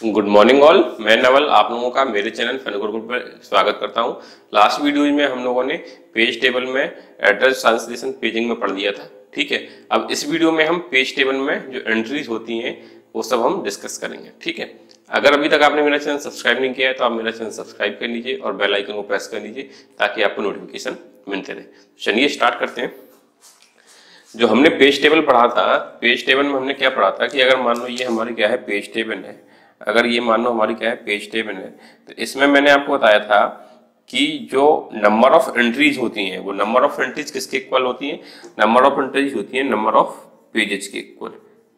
Good morning all मैं नवल, आप लोगों का मेरे चैनल फन गुरुकुल पर स्वागत करता हूँ। लास्ट वीडियो में हम लोगों ने पेज टेबल में एड्रेस ट्रांसलेशन पेजिंग में पढ़ लिया था। ठीक है? अब इस वीडियो में हम पेज टेबल में जो एंट्रीज होती हैं, वो सब हम डिस्कस करेंगे। ठीक है? अगर अभी तक आपने मेरा चैनल सब्सक्राइब नहीं किया है तो आप मेरा चैनल सब्सक्राइब कर लीजिए और बेल आइकन को प्रेस कर लीजिए, ताकि आपको नोटिफिकेशन मिलते रहे। चलिए स्टार्ट करते हैं। जो हमने पेज टेबल पढ़ा था पेज टेबल में हमने क्या पढ़ा था कि अगर मान लो ये हमारी क्या है पेज टेबल है अगर ये मान लो हमारी क्या है पेज टेबल है तो इसमें मैंने आपको बताया था कि जो नंबर ऑफ़ एंट्रीज होती हैं, वो नंबर ऑफ़ एंट्रीज किसके इक्वल होती हैं? नंबर ऑफ़ एंट्रीज होती है नंबर ऑफ़ पेजेस के इक्वल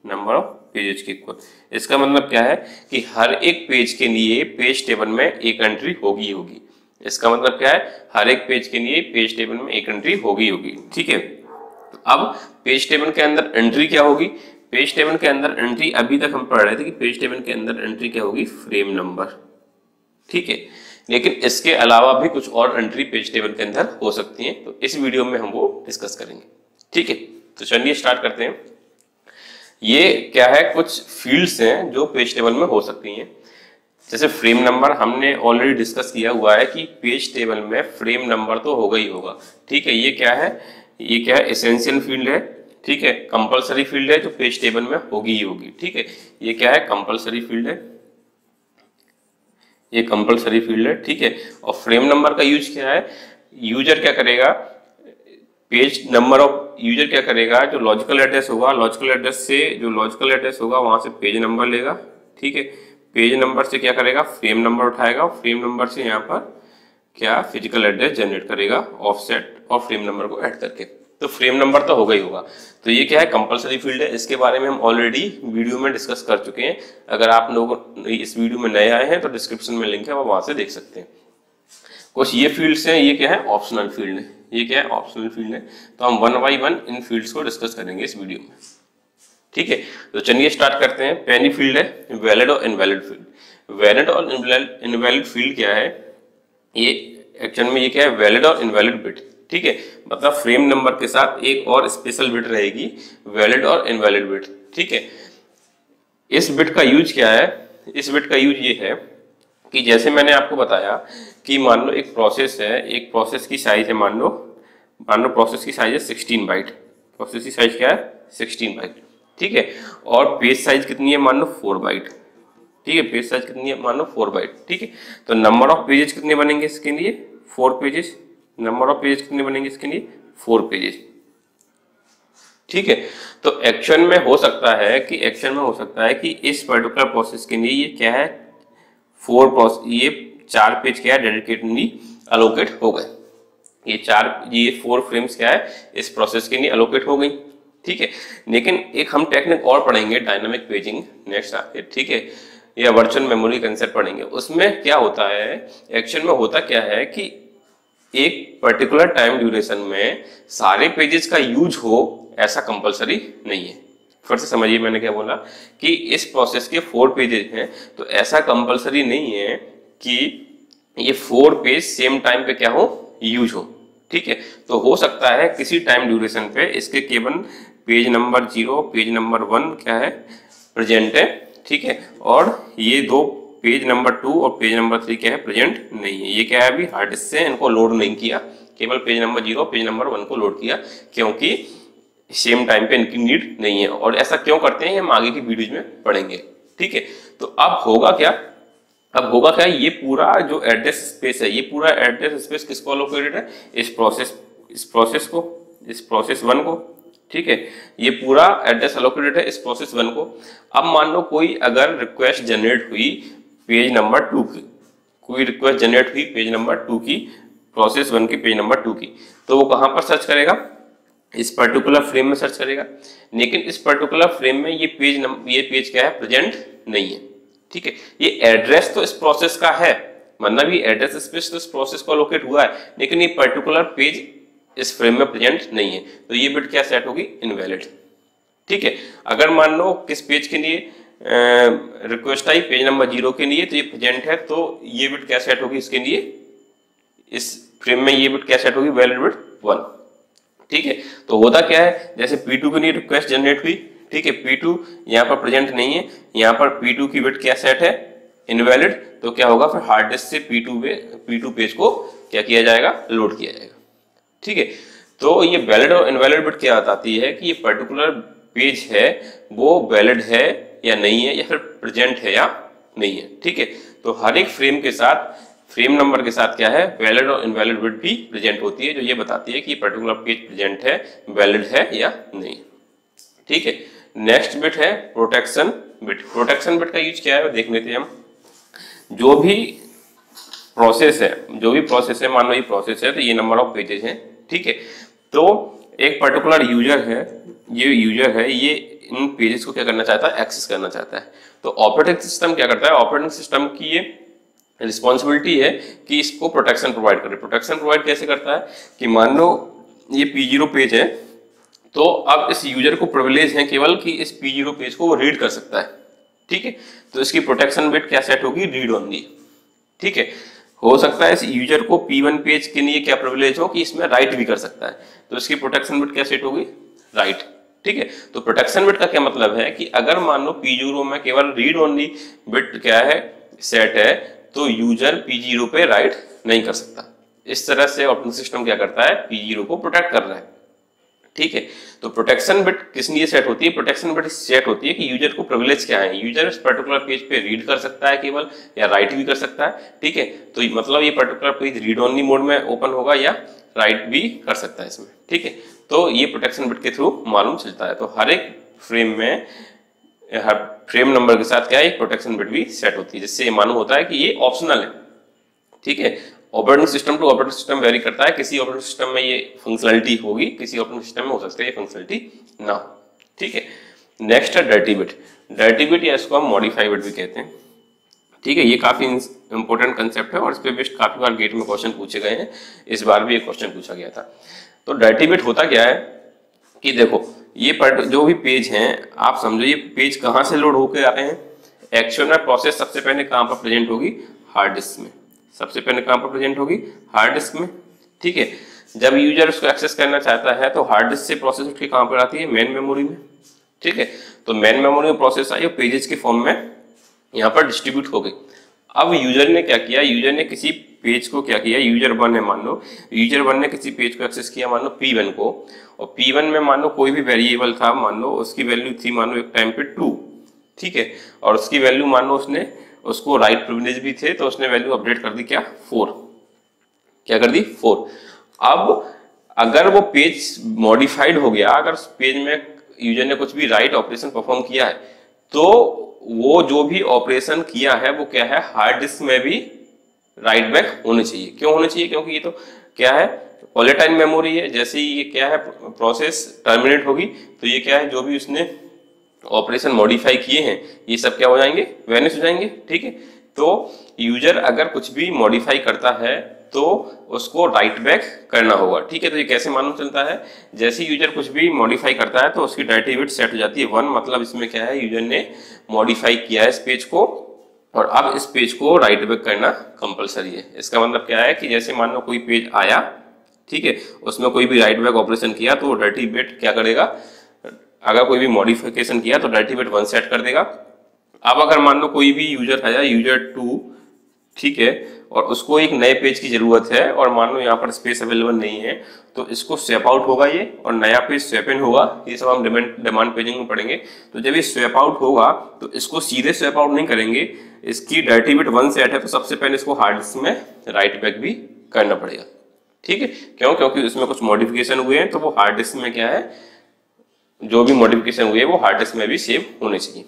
नंबर ऑफ़ पेजेस के इक्वल इसका मतलब क्या है कि हर एक पेज के लिए पेज टेबल में एक एंट्री होगी होगी. इसका मतलब क्या है? हर एक पेज के लिए पेज टेबल में एक एंट्री होगी होगी. ठीक है? अब पेज टेबल के अंदर एंट्री क्या होगी? पेज टेबल के अंदर एंट्री अभी तक हम पढ़ रहे थे कि पेज टेबल के अंदर एंट्री क्या होगी? फ्रेम नंबर ठीक है? लेकिन इसके अलावा भी कुछ और एंट्री पेज टेबल के अंदर हो सकती हैं तो इस वीडियो में हम वो डिस्कस करेंगे। ठीक है? तो चलिए स्टार्ट करते हैं। ये क्या है? कुछ फील्ड्स हैं जो पेज टेबल में हो सकती हैं। जैसे फ्रेम नंबर हमने ऑलरेडी डिस्कस किया हुआ है कि पेज टेबल में फ्रेम नंबर तो होगा ही होगा। ठीक है? ये क्या है? ये क्या है? एसेंशियल फ़ील्ड है। ठीक है? कंपलसरी फ़ील्ड है जो पेज टेबल में होगी ही होगी, ठीक है? ये क्या है? कंपलसरी फ़ील्ड है। ये कंपलसरी फ़ील्ड है, ठीक है? और फ्रेम नंबर का यूज़ क्या है? यूज़र क्या करेगा? पेज नंबर ऑफ़ यूज़र क्या करेगा? जो लॉजिकल एड्रेस होगा लॉजिकल एड्रेस से जो लॉजिकल एड्रेस होगा, वहाँ से पेज नंबर लेगा, ठीक है? पेज नंबर से क्या करेगा? फ्रेम नंबर उठाएगा फ्रेम नंबर से यहाँ पर क्या फ़िज़िकल एड्रेस जनरेट करेगा ऑफसेट और फ्रेम नंबर को ऐड करके। तो फ्रेम नंबर तो होगा ही होगा। तो ये क्या है? कंपलसरी फ़ील्ड है। इसके बारे में हम ऑलरेडी वीडियो में डिस्कस कर चुके हैं। अगर आप लोग इस वीडियो में नए आए हैं तो डिस्क्रिप्शन में लिंक है वो वहाँ से देख सकते हैं। कुछ ये फील्ड्स हैं, ये क्या है? ऑप्शनल फ़ील्ड है। ये क्या है? ऑप्शनल फ़ील्ड है। तो हम वन बाई वन इन फील्ड्स को डिस्कस करेंगे इस वीडियो में। ठीक है? तो चलिए स्टार्ट करते हैं। पहली फ़ील्ड है वैलिड और इनवैलिड फ़ील्ड वैलिड और इनवैलिड फ़ील्ड क्या है? ये एक्चुअल में ये क्या है? वैलिड और इनवैलिड बिट ठीक है? मतलब फ्रेम नंबर के साथ एक और स्पेशल बिट रहेगी वैलिड और इनवैलिड बिट ठीक है? इस बिट का यूज़ क्या है? इस बिट का यूज़ ये है कि जैसे मैंने आपको बताया कि मान लो एक प्रोसेस है, एक प्रोसेस की साइज़ है मान लो मान लो प्रोसेस की साइज़ है सिक्सटीन बाइट प्रोसेस की साइज़ क्या है? सिक्सटीन बाइट ठीक है? और पेज साइज़ कितनी है? मान लो फोर बाइट ठीक है? पेज साइज़ कितनी है? मान लो फोर बाइट ठीक है? तो नंबर ऑफ़ पेजेस कितने बनेंगे इसके लिए? Four pages number of pages कितने बनेंगे इसके लिए? Four pages. ठीक है? तो एक्शन में हो सकता है कि एक्शन में हो सकता है कि इस पर्टिकुलर प्रोसेस के लिए ये क्या है? फोर ये चार पेज क्या है? डेडिकेटली अलोकेट हो गए। ये चार, ये फोर फ्रेम्स क्या है? इस प्रोसेस के लिए अलोकेट हो गई। ठीक है? लेकिन एक हम टेक्निक और पढ़ेंगे डायनामिक पेजिंग नेक्स्ट आके। ठीक है? या वर्चुअल मेमोरी कंसेप्ट पढ़ेंगे। उसमें क्या होता है? एक्शन में होता क्या है कि एक पर्टिकुलर टाइम ड्यूरेशन में सारे पेजेस का यूज़ हो, ऐसा कंपलसरी नहीं है। फिर से समझिए मैंने क्या बोला कि इस प्रोसेस के फोर पेजेस हैं तो ऐसा कंपलसरी नहीं है कि ये फोर पेज सेम टाइम पे क्या हो यूज़ हो। ठीक है? तो हो सकता है किसी टाइम ड्यूरेशन पे इसके केवल page number zero page number one क्या है प्रेजेंट है। ठीक है? और ये दो पेज नंबर टू और पेज नंबर थ्री क्या है? प्रेजेंट नहीं है। ये क्या है अभी? हार्ड डिस्क से इनको लोड नहीं किया। केवल page number zero, page number one को लोड किया, क्योंकि सेम टाइम पे इनकी नीड नहीं है। और ऐसा क्यों करते हैं? हम आगे की वीडियोज़ में पढ़ेंगे। ठीक है? तो अब होगा क्या? अब होगा क्या? ये पूरा जो एड्रेस स्पेस है, ये पूरा एड्रेस स्पेस किसको अलोकेटेड है? इस प्रोसेस इस प्रोसेस को, इस प्रोसेस वन को। ठीक है? ये पूरा एड्रेस अलोकेटेड है इस प्रोसेस वन को। अब मान लो कोई अगर रिक्वेस्ट जनरेट हुई पेज नंबर टू की। कोई रिक्वेस्ट जनरेट हुई पेज नंबर टू की प्रोसेस वन की, पेज नंबर टू की। तो वो कहाँ पर सर्च करेगा? इस पर्टिकुलर फ्रेम में सर्च करेगा। लेकिन इस पर्टिकुलर फ्रेम में ये पेज नंबर ये पेज क्या है? प्रेजेंट नहीं है। ठीक है? ये एड्रेस तो इस प्रोसेस का है। मतलब ये एड्रेस स्पेस तो इस प्रोसेस को लोकेट हुआ है। लेकिन ये पर्टिकुलर पेज इस फ्रेम में प्रेजेंट नहीं है। तो ये बिट क्या सेट होगी? इनवैलिड ठीक है? अगर मान लो किस पेज के लिए रिक्वेस्ट आई, पेज नंबर ज़ीरो के लिए तो ये प्रेजेंट है तो ये बिट क्या सेट होगी इसके लिए? इस फ्रेम में ये बिट क्या सेट होगी? वैलिड बिट वन ठीक है? तो होता क्या है? जैसे P2 के लिए रिक्वेस्ट जनरेट हुई, ठीक है? P2 यहाँ पर प्रेजेंट नहीं है, यहाँ पर P2 की बिट क्या सेट है? इनवैलिड तो क्या होगा? फिर हार्ड डिस्क से P two P two page को क्या किया जाएगा? लोड किया जाएगा। ठीक है? तो ये वैलिड और इनवैलिड बिट क्या बताती है कि ये पर्टिकुलर पेज है, वो वैलिड है या नहीं है, या फिर प्रेजेंट है या नहीं है। ठीक है? तो हर एक फ्रेम के साथ फ्रेम नंबर के साथ क्या है? वैलिड और इनवैलिड बिट भी प्रेजेंट होती है, जो ये बताती है कि पर्टिकुलर पेज प्रेजेंट है वैलिड है या नहीं। ठीक है? नेक्स्ट बिट है प्रोटेक्शन बिट प्रोटेक्शन बिट का यूज़ क्या है? देख लेते हैं हम। जो भी प्रोसेस है, जो भी प्रोसेस है, मान लो ये प्रोसेस है तो ये नंबर ऑफ़ पेजेस हैं। ठीक है? तो एक पर्टिकुलर यूज़र है, ये यूज़र है, ये इन पेजेस को क्या करना चाहता है? एक्सेस करना चाहता है। तो ऑपरेटिंग सिस्टम क्या करता है? ऑपरेटिंग सिस्टम की ये रिस्पॉन्सिबिलिटी है कि इसको प्रोटेक्शन प्रोवाइड करे। प्रोटेक्शन प्रोवाइड कैसे करता है? कि मान लो ये पी ज़ीरो पेज है तो अब इस यूज़र को प्रिविलेज है केवल कि इस पी ज़ीरो पेज को वो रीड कर सकता है। ठीक है? तो इसकी प्रोटेक्शन बिट क्या सेट होगी? रीड ऑनली ठीक है? हो सकता है इस यूज़र को पी वन पेज के लिए क्या प्रिविलेज हो कि इसमें राइट भी कर सकता है। तो इसकी प्रोटेक्शन बिट क्या सेट होगी? राइट ठीक है? तो प्रोटेक्शन बिट का क्या मतलब है कि अगर मान लो पी ज़ीरो में केवल रीड ओनली बिट क्या है सेट है तो यूज़र पी ज़ीरो पे राइट नहीं कर सकता। इस तरह से ऑपरेटिंग सिस्टम क्या करता है? पी ज़ीरो को प्रोटेक्ट कर रहा है। ठीक है? तो प्रोटेक्शन बिट किस लिए सेट होती है? प्रोटेक्शन बिट सेट होती है कि यूज़र को प्रिविलेज क्या है? यूज़र इस पर्टिकुलर पेज पे रीड कर सकता है केवल या राइट भी कर सकता है, ठीक है? तो मतलब ये particular page read only mode में ओपन होगा या राइट भी कर सकता है इसमें, ठीक है? तो ये प्रोटेक्शन बिट के थ्रू मालूम चलता है। तो हर एक फ्रेम में, हर फ्रेम नंबर के साथ क्या है? प्रोटेक्शन बिट भी सेट होती है, जिससे ये मालूम होता है कि ये ऑप्शनल है, ठीक है? Operating system to operating system vary करता है। किसी ऑपरेटिंग सिस्टम में ये फंक्शनलिटी होगी, किसी ऑपरेटिंग सिस्टम में हो सकता है ये फंक्शनलिटी ना ठीक है? नेक्स्ट है डर्टी बिट डर्टी बिट या इसको हम मॉडिफाई बिट भी कहते हैं। ठीक है? ये काफ़ी इंपॉर्टेंट कंसेप्ट है और इस पे बेस्ट काफ़ी बार गेट में क्वेश्चन पूछे गए हैं। इस बार भी एक क्वेश्चन पूछा गया था। तो डर्टी बिट होता क्या है कि देखो, ये जो भी पेज हैं, आप समझो ये पेज कहाँ से लोड होकर आ रहे हैं? एक्चुअल में प्रोसेस सबसे पहले कहाँ पर प्रेजेंट होगी? हार्ड डिस्क में। सबसे पहले कहाँ पर प्रेजेंट होगी? हार्ड डिस्क में। ठीक है? जब यूज़र उसको एक्सेस करना चाहता है तो हार्ड डिस्क से प्रोसेस उठ के कहाँ पर आती है? मेन मेमोरी में। ठीक है? तो मेन मेमोरी में प्रोसेस आई पेजेस के फॉर्म में यहाँ पर डिस्ट्रीब्यूट हो गई। अब यूज़र ने क्या किया? यूज़र ने किसी पेज को क्या किया? यूज़र वन है, मान लो। यूज़र वन ने किसी पेज को एक्सेस किया, मान लो पी वन को। और पी वन में मान लो कोई भी वेरिएबल था, मान लो उसकी वैल्यू थी, मान लो एक टाइम पे टू ठीक है? और उसकी वैल्यू मान लो उसने उसको राइट प्रिविलेज भी थे तो उसने वैल्यू अपडेट कर दी क्या? फोर क्या कर दी? फोर अब अगर वो पेज मॉडिफाइड हो गया, अगर पेज में यूज़र ने कुछ भी राइट ऑपरेशन परफॉर्म किया है तो वो जो भी ऑपरेशन किया है, वो क्या है? हार्ड डिस्क में भी राइट बैक होने चाहिए। क्यों होने चाहिए? क्योंकि ये तो क्या है? पॉलिटाइन मेमोरी है। जैसे ही ये क्या है? प्रोसेस टर्मिनेट होगी तो ये क्या है? जो भी उसने ऑपरेशन मॉडिफाई किए हैं, ये सब क्या हो जाएँगे? वेनिस हो जाएँगे, ठीक है? तो यूज़र अगर कुछ भी मॉडिफाई करता है तो उसको राइट बैक करना होगा, ठीक है? तो ये कैसे मालूम चलता है? जैसे यूज़र कुछ भी मॉडिफाई करता है तो उसकी डायरेक्टिव बिट सेट हो जाती है। वन मतलब इसमें क्या है? यूज़र ने मॉडिफाई किया है इस पेज को, और अब इस पेज को राइट बैक करना कंपलसरी है। इसका मतलब क्या है कि जैसे मान लो कोई पेज आया, ठीक है? उसमें कोई भी राइट बैक ऑपरेशन किया तो डायरेक्टिव बिट क्या करेगा? अगर कोई भी मॉडिफिकेशन किया तो डायरेक्टिव बिट वन सेट कर देगा। अब अगर मान लो कोई भी यूज़र आया यूज़र टू ठीक है, और उसको एक नए पेज की ज़रूरत है और मान लो यहाँ पर स्पेस अवेलेबल नहीं है तो इसको स्वेप आउट होगा ये, और नया पेज स्वेप इन होगा। ये सब हम डिमांड डिमांड पेजिंग में पढ़ेंगे। तो जब ये स्वेप आउट होगा तो इसको सीधे स्वेप आउट नहीं करेंगे। इसकी डायरेक्टिव बिट वन सेट है तो सबसे पहले इसको हार्ड डिस्क में राइट बैक भी करना पड़ेगा। ठीक है? क्यों? क्योंकि इसमें कुछ मॉडिफिकेशन हुए हैं तो वो हार्ड डिस्क में क्या है? जो भी मॉडिफिकेशन हुए वो हार्ड डिस्क में भी सेव होने चाहिए।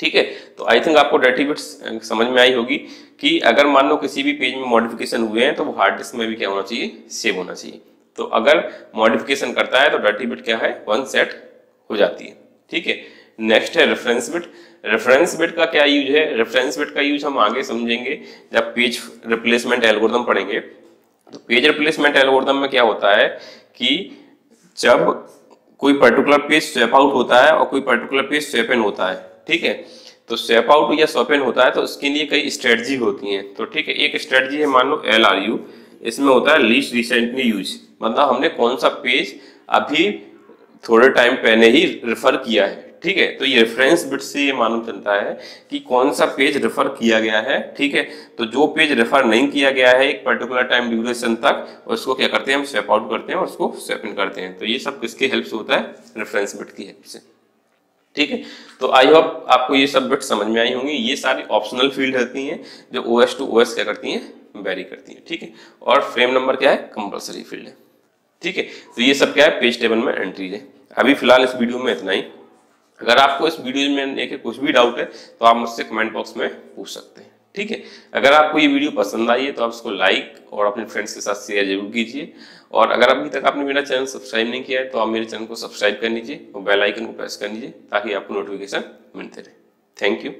ठीक है? तो आई थिंक आपको डायरेक्टिव बिट समझ में आई होगी कि अगर मान लो किसी भी पेज में मॉडिफिकेशन हुए हैं तो वो हार्ड डिस्क में भी क्या होना चाहिए? सेव होना चाहिए। तो अगर मॉडिफिकेशन करता है तो डायरेक्टिव बिट क्या है? वन सेट हो जाती है। ठीक है? नेक्स्ट है रेफरेंस बिट रेफरेंस बिट का क्या यूज़ है? रेफरेंस बिट का यूज़ हम आगे समझेंगे, जब पेज रिप्लेसमेंट एल्गोरिदम पढ़ेंगे। तो पेज रिप्लेसमेंट एल्गोरिदम में क्या होता है कि जब कोई पर्टिकुलर पेज स्वेप आउट होता है और कोई पर्टिकुलर पेज स्वेप इन होता है, ठीक है? तो स्वेप आउट या स्वेप इन होता है तो उसके लिए कई स्ट्रेटजी होती हैं। तो ठीक है, एक स्ट्रेटजी है, मान लो एल आर यू इसमें होता है लीस्ट रिसेंटली यूज़ मतलब हमने कौन सा पेज अभी थोड़े टाइम पहले ही रेफर किया है ठीक है? तो ये रेफरेंस बिट से ये मालूम चलता है कि कौन सा पेज रेफर किया गया है, ठीक है? तो जो पेज रेफर नहीं किया गया है एक पर्टिकुलर टाइम ड्यूरेशन तक, उसको क्या करते हैं? हम स्वेप आउट करते हैं और उसको स्वेप इन करते हैं। तो ये सब किसके हेल्प से होता है? रेफरेंस बिट की हेल्प से। ठीक है? तो आई होप आपको ये सब बिट समझ में आई होंगी। ये सारी ऑप्शनल फ़ील्ड रहती हैं जो O S to O S क्या करती हैं? वेरी करती हैं। ठीक है? और फ्रेम नंबर क्या है? कंपलसरी फ़ील्ड है। ठीक है? तो ये सब क्या है? पेज टेबल में एंट्री है। अभी फ़िलहाल इस वीडियो में इतना ही। अगर आपको इस वीडियो में लेके कुछ भी डाउट है तो आप मुझसे कमेंट बॉक्स में पूछ सकते हैं, ठीक है? अगर आपको ये वीडियो पसंद आई है तो आप इसको लाइक और अपने फ्रेंड्स के साथ शेयर ज़रूर कीजिए। और अगर अभी तक आपने मेरा चैनल सब्सक्राइब नहीं किया है तो आप मेरे चैनल को सब्सक्राइब कर लीजिए और बेल आइकन को प्रेस कर लीजिए, ताकि आपको नोटिफिकेशन मिलते रहे। Thank you